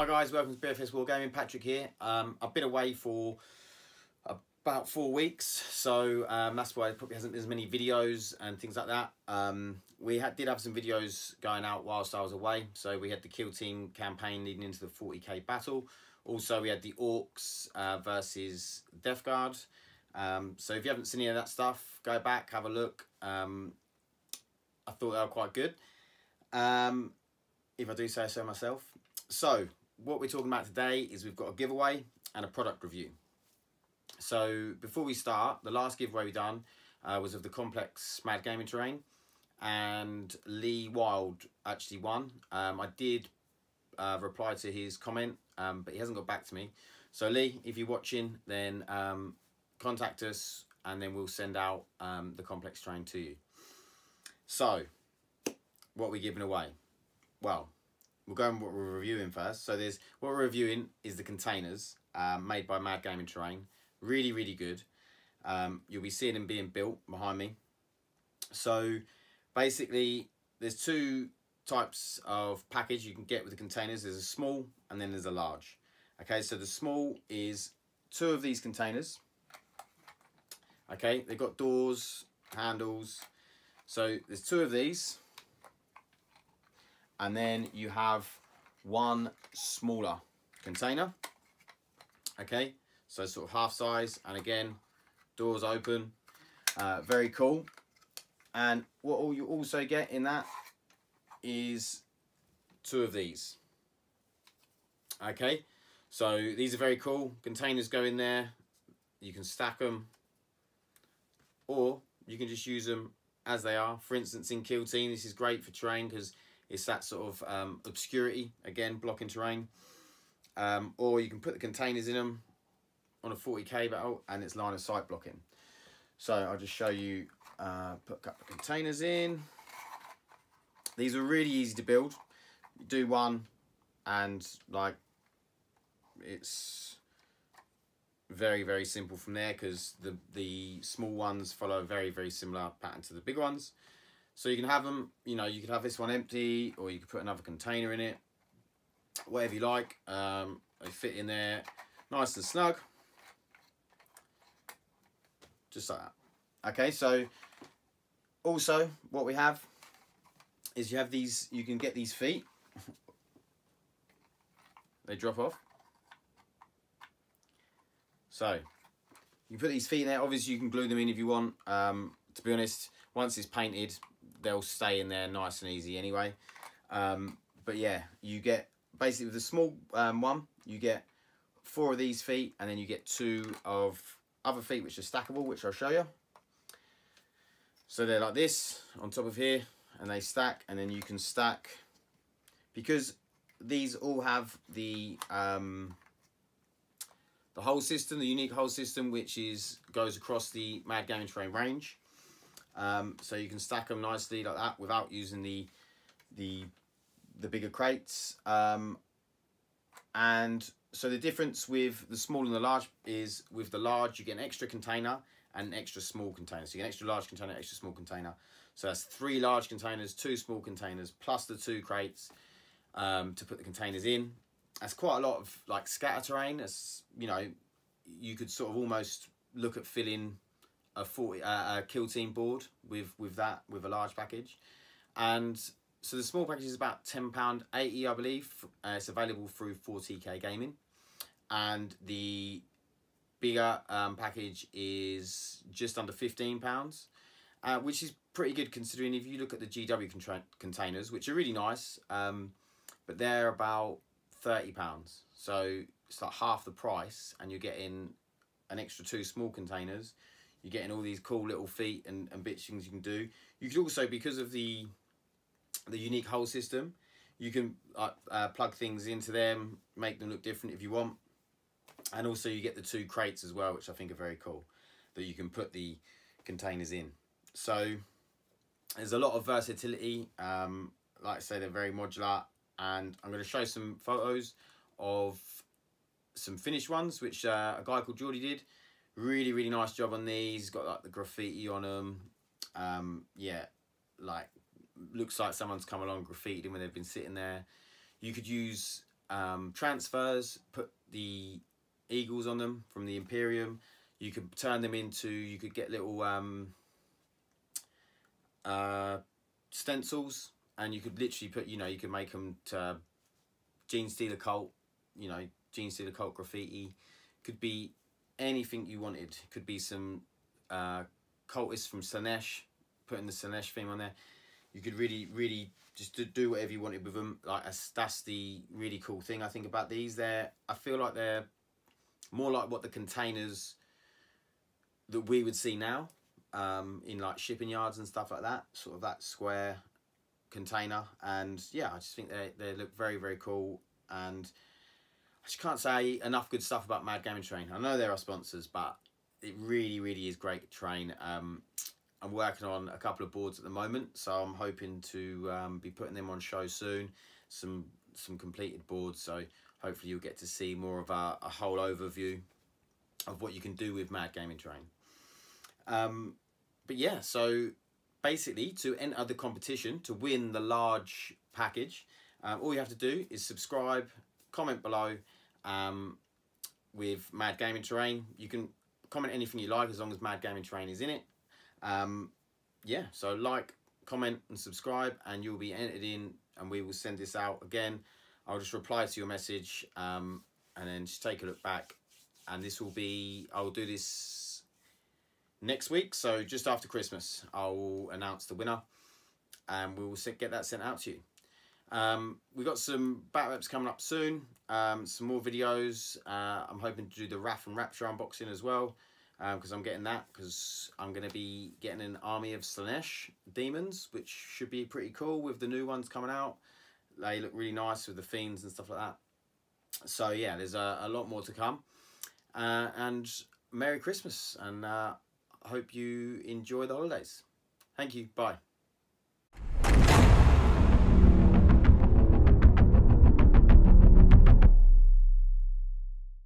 Hi guys, welcome to BFS Wargaming. Patrick here. Um, I've been away for about four weeks, so um, that's why probably hasn't been as many videos and things like that. Um, we had, did have some videos going out whilst I was away. So we had the Kill Team campaign leading into the 40k battle. Also, we had the Orks uh, versus Death Guard. Um, so if you haven't seen any of that stuff, go back, have a look. Um, I thought they were quite good. Um, if I do say so myself. So, what we're talking about today is we've got a giveaway and a product review. So, before we start, the last giveaway we done uh, was of the complex Mad Gaming Terrain, and Lee Wild actually won. Um, I did uh, reply to his comment, um, but he hasn't got back to me. So, Lee, if you're watching, then um, contact us and then we'll send out um, the complex terrain to you. So, what are we giving away? Well, we'll go on what we're reviewing first. So there's what we're reviewing is the containers um, made by Mad Gaming Terrain. Really, really good. Um, you'll be seeing them being built behind me. So basically, there's two types of package you can get with the containers. There's a small and then there's a large. Okay, so the small is two of these containers. Okay, they've got doors, handles. So there's two of these and then you have one smaller container. Okay so sort of half size and again doors open. Uh, very cool. And what you also get in that is two of these. Okay so these are very cool. Containers go in there. You can stack them or you can just use them as they are. For instance in kill team this is great for terrain because it's that sort of um, obscurity, again, blocking terrain. Um, or you can put the containers in them on a 40k battle and it's line of sight blocking. So I'll just show you, uh, put a couple of containers in. These are really easy to build. You do one and like it's very very simple from there because the the small ones follow a very very similar pattern to the big ones so you can have them, you know, you could have this one empty or you could put another container in it, whatever you like. Um, they fit in there nice and snug. Just like that. Okay, so also what we have is you have these, you can get these feet. they drop off. So you put these feet in there. Obviously, you can glue them in if you want. Um, to be honest, once it's painted, they'll stay in there nice and easy anyway. Um, but yeah, you get basically with the small um, one, you get four of these feet and then you get two of other feet which are stackable, which I'll show you. So they're like this on top of here and they stack and then you can stack because these all have the um, the hole system, the unique hole system, which is goes across the Mad Gaming Terrain range. Um, so you can stack them nicely like that without using the the the bigger crates. Um, and so the difference with the small and the large is with the large you get an extra container and an extra small container. So you get an extra large container, extra small container. So that's three large containers, two small containers, plus the two crates um, to put the containers in. That's quite a lot of like scatter terrain. As you know, you could sort of almost look at filling a 40 uh, a kill team board with with that with a large package. And so the small package is about 10 pound 80 i believe. Uh, it's available through 4TK Gaming. And the bigger um, package is just under 15 pounds uh, which is pretty good considering if you look at the gw containers which are really nice um, but they're about 30 pounds. So it's like half the price and you're getting an extra two small containers you're getting all these cool little feet and, and bits things you can do. You could also, because of the the unique hole system, you can uh, uh, plug things into them, make them look different if you want. And also you get the two crates as well, which I think are very cool, that you can put the containers in. So there's a lot of versatility. Um, like I say, they're very modular. And I'm going to show some photos of some finished ones, which uh, a guy called Geordie did. Really, really nice job on these. Got like the graffiti on them. Um, yeah, like looks like someone's come along graffitied them when they've been sitting there. You could use um, transfers, put the eagles on them from the Imperium. You could turn them into, you could get little um, uh, stencils and you could literally put, you know, you could make them to Genestealer Cult, you know, Genestealer Cult graffiti. Could be anything you wanted. Could be some uh, cultists from Slaanesh, putting the Slaanesh theme on there. You could really, really just do whatever you wanted with them. Like that's the really cool thing I think about these. They're I feel like they're more like what the containers that we would see now um, in like shipping yards and stuff like that. Sort of that square container. And yeah, I just think they they look very very cool. And I just can't say enough good stuff about Mad Gaming Terrain. I know they're our sponsors, but it really really is great terrain. Um, I'm working on a couple of boards at the moment, so I'm hoping to um, be putting them on show soon. Some some completed boards, so hopefully you'll get to see more of a, a whole overview of what you can do with Mad Gaming Terrain. Um, but yeah, so basically to enter the competition to win the large package, um, all you have to do is subscribe, comment below um, with Mad Gaming Terrain. You can comment anything you like as long as Mad Gaming Terrain is in it. Um, yeah, so like, comment and subscribe and you'll be entered in and we will send this out again. I'll just reply to your message um, and then just take a look back and this will be, I'll do this next week. So just after Christmas, I will announce the winner and we will get that sent out to you. Um, we've got some bat reps coming up soon, um, some more videos. Uh, I'm hoping to do the Wrath and Rapture unboxing as well because um, I'm getting that because I'm going to be getting an army of Slaanesh demons, which should be pretty cool with the new ones coming out. They look really nice with the fiends and stuff like that. So yeah, there's a, a lot more to come. Uh, and Merry Christmas, and uh, hope you enjoy the holidays. Thank you. Bye.